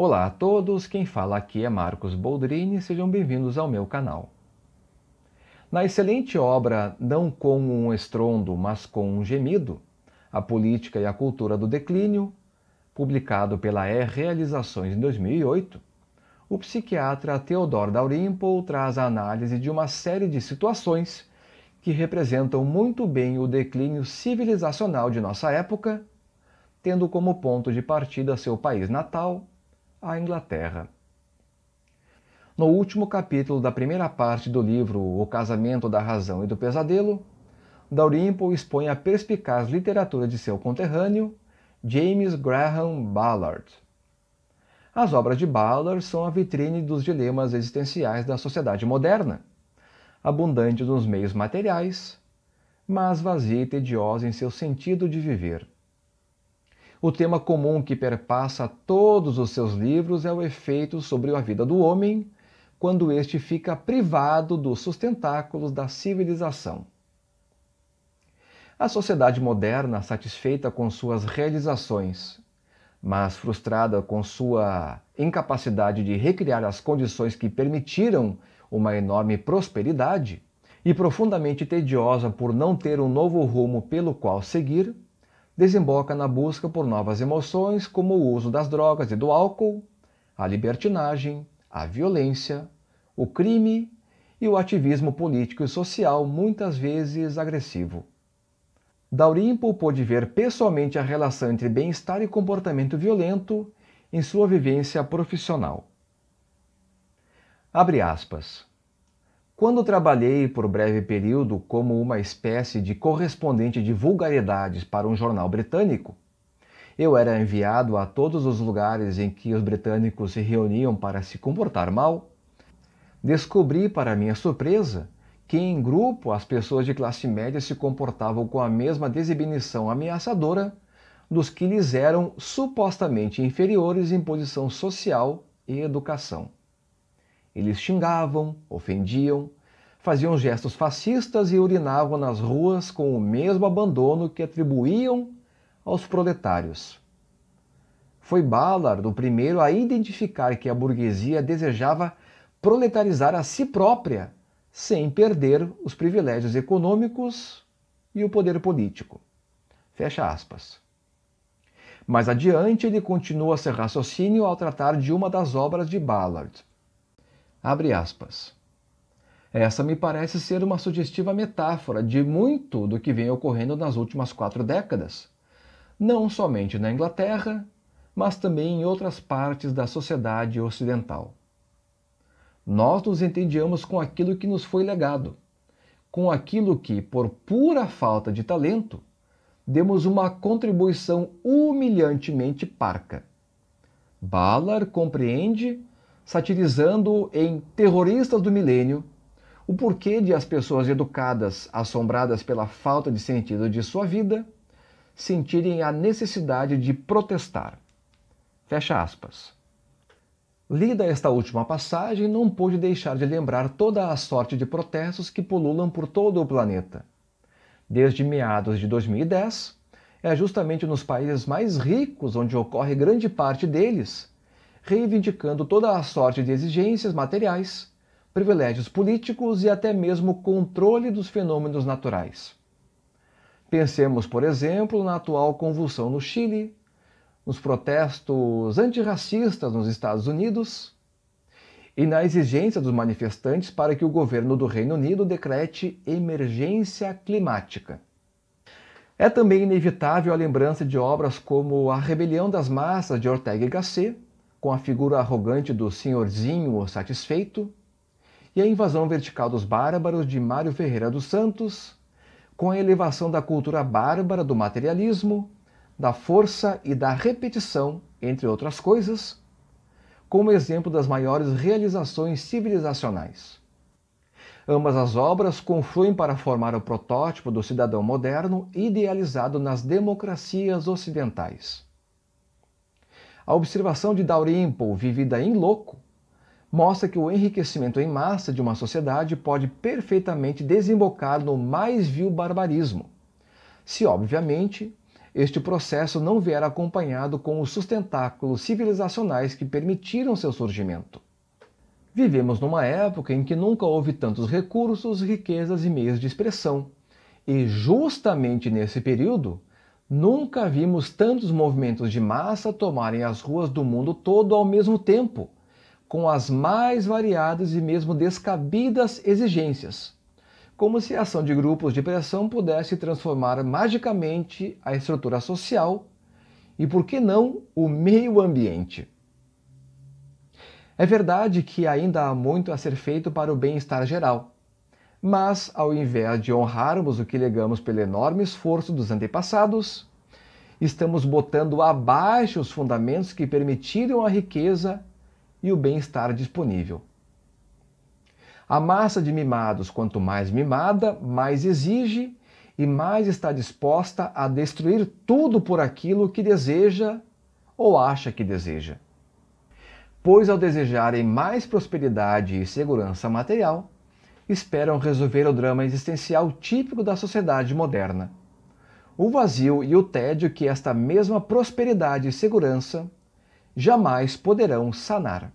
Olá a todos, quem fala aqui é Marcos Boldrini, sejam bem-vindos ao meu canal. Na excelente obra Não com um estrondo, mas com um gemido, A Política e a Cultura do Declínio, publicado pela E Realizações em 2008, o psiquiatra Theodor Dalrymple traz a análise de uma série de situações que representam muito bem o declínio civilizacional de nossa época, tendo como ponto de partida seu país natal, a Inglaterra. No último capítulo da primeira parte do livro O Casamento da Razão e do Pesadelo, Dalrymple expõe a perspicaz literatura de seu conterrâneo, James Graham Ballard. As obras de Ballard são a vitrine dos dilemas existenciais da sociedade moderna, abundante nos meios materiais, mas vazia e tediosa em seu sentido de viver. O tema comum que perpassa todos os seus livros é o efeito sobre a vida do homem quando este fica privado dos sustentáculos da civilização. A sociedade moderna, satisfeita com suas realizações, mas frustrada com sua incapacidade de recriar as condições que permitiram uma enorme prosperidade, e profundamente tediosa por não ter um novo rumo pelo qual seguir, desemboca na busca por novas emoções, como o uso das drogas e do álcool, a libertinagem, a violência, o crime e o ativismo político e social, muitas vezes agressivo. Dalrymple pôde ver pessoalmente a relação entre bem-estar e comportamento violento em sua vivência profissional. Abre aspas. Quando trabalhei por breve período como uma espécie de correspondente de vulgaridades para um jornal britânico, eu era enviado a todos os lugares em que os britânicos se reuniam para se comportar mal. Descobri, para minha surpresa, que em grupo as pessoas de classe média se comportavam com a mesma desibinição ameaçadora dos que lhes eram supostamente inferiores em posição social e educação. Eles xingavam, ofendiam, faziam gestos fascistas e urinavam nas ruas com o mesmo abandono que atribuíam aos proletários. Foi Ballard o primeiro a identificar que a burguesia desejava proletarizar a si própria sem perder os privilégios econômicos e o poder político. Fecha aspas. Mais adiante, ele continua seu raciocínio ao tratar de uma das obras de Ballard. Abre aspas. Essa me parece ser uma sugestiva metáfora de muito do que vem ocorrendo nas últimas quatro décadas, não somente na Inglaterra, mas também em outras partes da sociedade ocidental. Nós nos entendíamos com aquilo que nos foi legado, com aquilo que, por pura falta de talento, demos uma contribuição humilhantemente parca. Ballard compreende satirizando em Terroristas do Milênio o porquê de as pessoas educadas, assombradas pela falta de sentido de sua vida, sentirem a necessidade de protestar. Fecha aspas. Lida esta última passagem, não pude deixar de lembrar toda a sorte de protestos que pululam por todo o planeta. Desde meados de 2010, é justamente nos países mais ricos onde ocorre grande parte deles reivindicando toda a sorte de exigências materiais, privilégios políticos e até mesmo controle dos fenômenos naturais. Pensemos, por exemplo, na atual convulsão no Chile, nos protestos antirracistas nos Estados Unidos e na exigência dos manifestantes para que o governo do Reino Unido decrete emergência climática. É também inevitável a lembrança de obras como A Rebelião das Massas de Ortega y Gasset, com a figura arrogante do senhorzinho satisfeito, e a invasão vertical dos bárbaros de Mário Ferreira dos Santos, com a elevação da cultura bárbara do materialismo, da força e da repetição, entre outras coisas, como exemplo das maiores realizações civilizacionais. Ambas as obras confluem para formar o protótipo do cidadão moderno idealizado nas democracias ocidentais. A observação de Dalrymple, vivida em loco, mostra que o enriquecimento em massa de uma sociedade pode perfeitamente desembocar no mais vil barbarismo, se, obviamente, este processo não vier acompanhado com os sustentáculos civilizacionais que permitiram seu surgimento. Vivemos numa época em que nunca houve tantos recursos, riquezas e meios de expressão, e justamente nesse período, nunca vimos tantos movimentos de massa tomarem as ruas do mundo todo ao mesmo tempo, com as mais variadas e mesmo descabidas exigências como se a ação de grupos de pressão pudesse transformar magicamente a estrutura social e, por que não, o meio ambiente. É verdade que ainda há muito a ser feito para o bem-estar geral, mas ao invés de honrarmos o que legamos pelo enorme esforço dos antepassados, estamos botando abaixo os fundamentos que permitiram a riqueza e o bem-estar disponível. A massa de mimados, quanto mais mimada, mais exige e mais está disposta a destruir tudo por aquilo que deseja ou acha que deseja. Pois, ao desejarem mais prosperidade e segurança material, esperam resolver o drama existencial típico da sociedade moderna. O vazio e o tédio que esta mesma prosperidade e segurança jamais poderão sanar.